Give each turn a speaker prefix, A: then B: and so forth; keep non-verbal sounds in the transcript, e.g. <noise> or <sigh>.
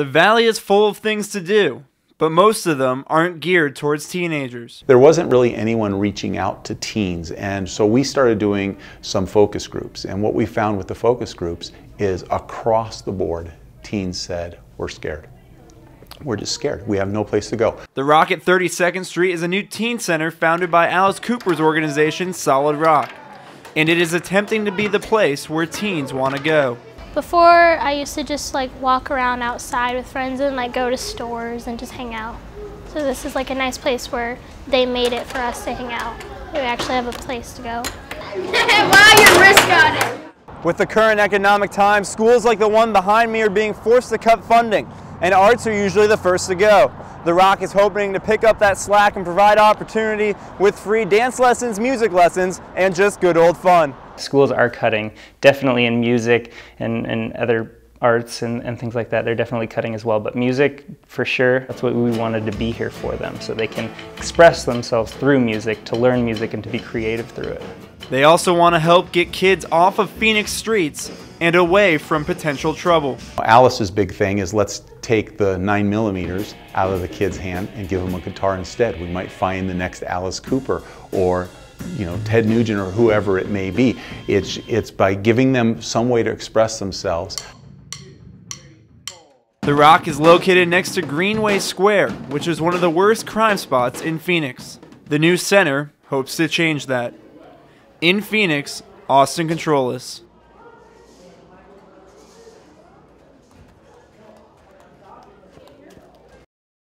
A: The valley is full of things to do, but most of them aren't geared towards teenagers.
B: There wasn't really anyone reaching out to teens, and so we started doing some focus groups. And what we found with the focus groups is across the board, teens said, We're scared. We're just scared. We have no place to go.
A: The Rock at 32nd Street is a new teen center founded by Alice Cooper's organization, Solid Rock, and it is attempting to be the place where teens want to go.
C: Before, I used to just like walk around outside with friends and like go to stores and just hang out. So this is like a nice place where they made it for us to hang out. We actually have a place to go. <laughs>
D: wow, your wrist got it.
A: With the current economic times, schools like the one behind me are being forced to cut funding and arts are usually the first to go. The Rock is hoping to pick up that slack and provide opportunity with free dance lessons, music lessons, and just good old fun.
E: Schools are cutting, definitely in music and, and other arts and, and things like that. They're definitely cutting as well, but music for sure, that's what we wanted to be here for them, so they can express themselves through music, to learn music and to be creative through it.
A: They also want to help get kids off of Phoenix streets and away from potential trouble.
B: Alice's big thing is let's take the 9 millimeters out of the kid's hand and give them a guitar instead. We might find the next Alice Cooper or you know, Ted Nugent or whoever it may be. It's, it's by giving them some way to express themselves.
A: The Rock is located next to Greenway Square, which is one of the worst crime spots in Phoenix. The new center hopes to change that. In Phoenix, Austin Controulis.